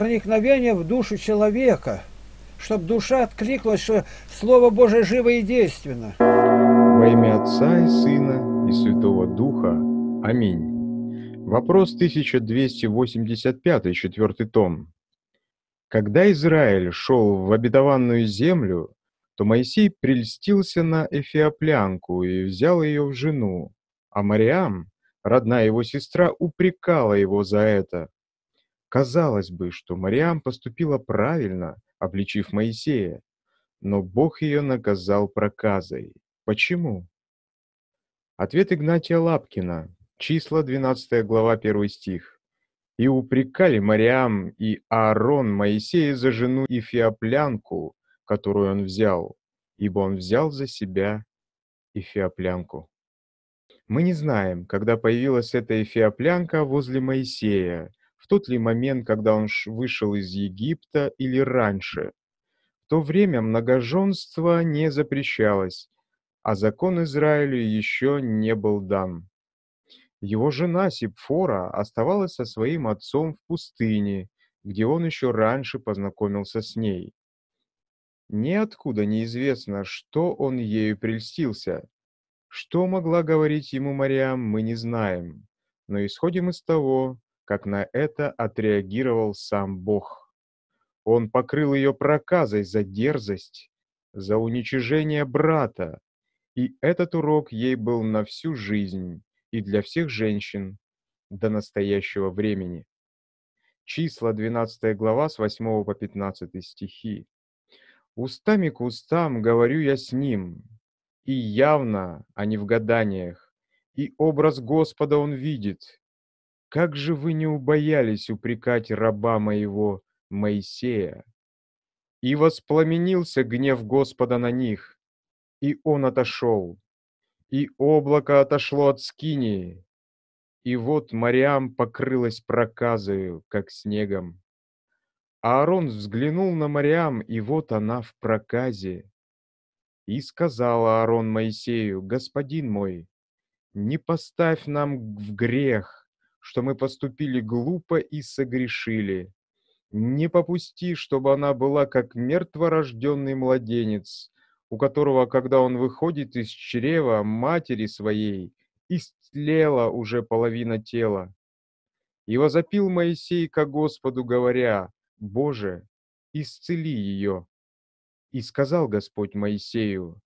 проникновение в душу человека, чтобы душа откликнулась, что Слово Божие живо и действенно. Во имя Отца и Сына и Святого Духа. Аминь. Вопрос 1285, четвертый том. Когда Израиль шел в обетованную землю, то Моисей прельстился на Эфиоплянку и взял ее в жену, а Мариам, родная его сестра, упрекала его за это. Казалось бы, что Мариам поступила правильно, обличив Моисея, но Бог ее наказал проказой. Почему? Ответ Игнатия Лапкина, числа 12 глава 1 стих. «И упрекали Мариам и Аарон Моисея за жену Ифиоплянку, которую он взял, ибо он взял за себя Ифиоплянку». Мы не знаем, когда появилась эта Эфиоплянка возле Моисея, в тот ли момент, когда он вышел из Египта или раньше. В то время многоженство не запрещалось, а закон Израилю еще не был дан. Его жена Сипфора оставалась со своим отцом в пустыне, где он еще раньше познакомился с ней. Ниоткуда неизвестно, что он ею прельстился. Что могла говорить ему Мариам, мы не знаем, но исходим из того, как на это отреагировал сам Бог. Он покрыл ее проказой за дерзость, за уничижение брата, и этот урок ей был на всю жизнь и для всех женщин до настоящего времени. Числа 12 глава с 8 по 15 стихи. «Устами к устам говорю я с ним, и явно, а не в гаданиях, и образ Господа он видит. Как же вы не убоялись упрекать раба моего Моисея? И воспламенился гнев Господа на них, и он отошел, и облако отошло от скинии, и вот Мариам покрылась проказою, как снегом. Аарон взглянул на Мариам, и вот она в проказе. И сказал Аарон Моисею, «Господин мой, не поставь нам в грех, что мы поступили глупо и согрешили. Не попусти, чтобы она была как мертворожденный младенец, у которого, когда он выходит из чрева матери своей, истлела уже половина тела. И возопил Моисей ко Господу, говоря, «Боже, исцели ее». И сказал Господь Моисею,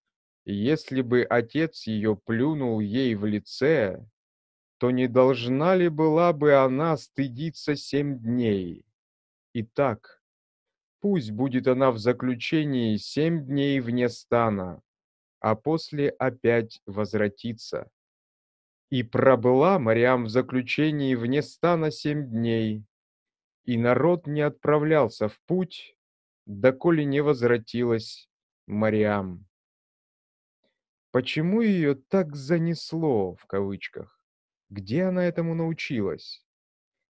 «Если бы отец ее плюнул ей в лице, то не должна ли была бы она стыдиться семь дней? Итак, Пусть будет она в заключении семь дней вне стана, а после опять возвратится. И пробыла Мариам в заключении вне стана семь дней, и народ не отправлялся в путь, доколе не возвратилась Мариам. Почему ее так занесло, в кавычках? Где она этому научилась?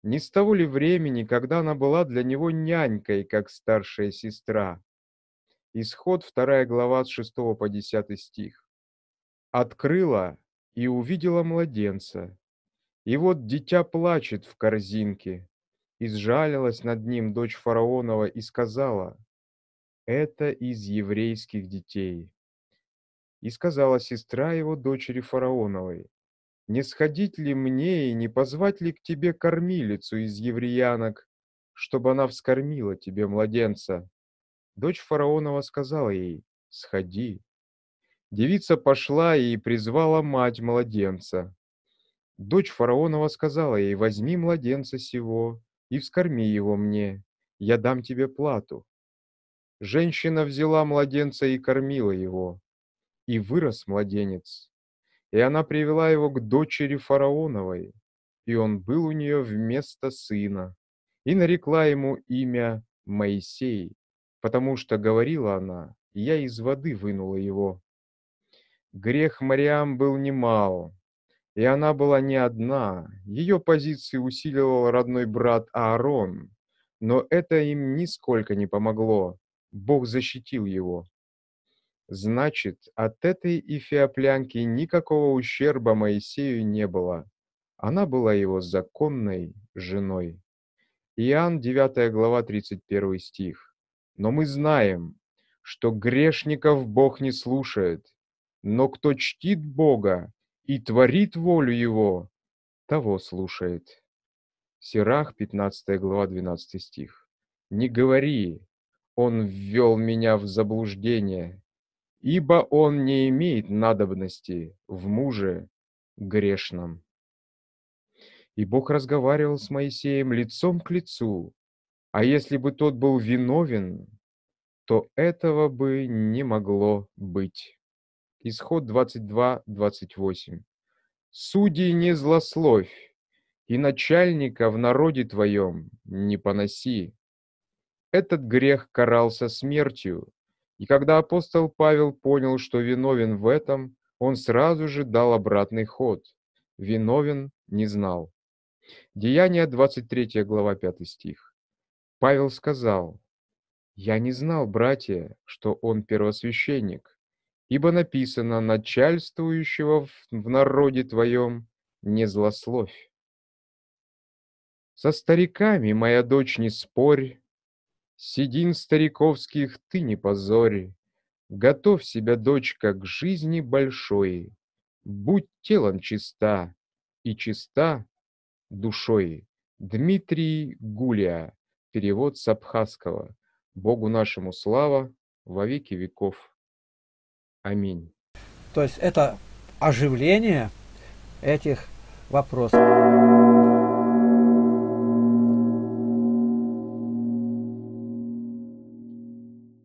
Не с того ли времени, когда она была для него нянькой, как старшая сестра? Исход 2 глава с 6 по 10 стих. Открыла и увидела младенца. И вот дитя плачет в корзинке. И сжалилась над ним дочь фараонова и сказала, «Это из еврейских детей». И сказала сестра его дочери фараоновой, не сходить ли мне и не позвать ли к тебе кормилицу из евреянок, чтобы она вскормила тебе младенца?» Дочь фараонова сказала ей, «Сходи». Девица пошла и призвала мать младенца. Дочь фараонова сказала ей, «Возьми младенца сего и вскорми его мне, я дам тебе плату». Женщина взяла младенца и кормила его, и вырос младенец, и она привела его к дочери фараоновой, и он был у нее вместо сына, и нарекла ему имя Моисей, потому что говорила она, я из воды вынула его. Грех Мариам был немал, и она была не одна, ее позиции усиливал родной брат Аарон, но это им нисколько не помогло, Бог защитил его. Значит, от этой эфиоплянки никакого ущерба Моисею не было. Она была его законной женой. Иоанн 9 глава 31 стих. Но мы знаем, что грешников Бог не слушает, но кто чтит Бога и творит волю Его, того слушает. Сирах, 15 глава, 12 стих. «Не говори, он ввел меня в заблуждение, ибо он не имеет надобности в муже грешном». И Бог разговаривал с Моисеем лицом к лицу, а если бы тот был виновен, то этого бы не могло быть. Исход 22-28. Судей не злословь, и начальника в народе твоем не поноси. Этот грех карался смертью, и когда апостол Павел понял, что виновен в этом, он сразу же дал обратный ход. Виновен не знал. Деяние 23 глава 5 стих. Павел сказал, «Я не знал, братья, что он первосвященник, ибо написано, начальствующего в народе твоем не злословь». Со стариками, моя дочь, не спорь, Седин стариковских ты не позори. Готовь себя, дочка, к жизни большой. Будь телом чиста и чиста душой. Дмитрий Гулия. Перевод с абхазского. Богу нашему слава во веки веков. Аминь. То есть это оживление этих вопросов.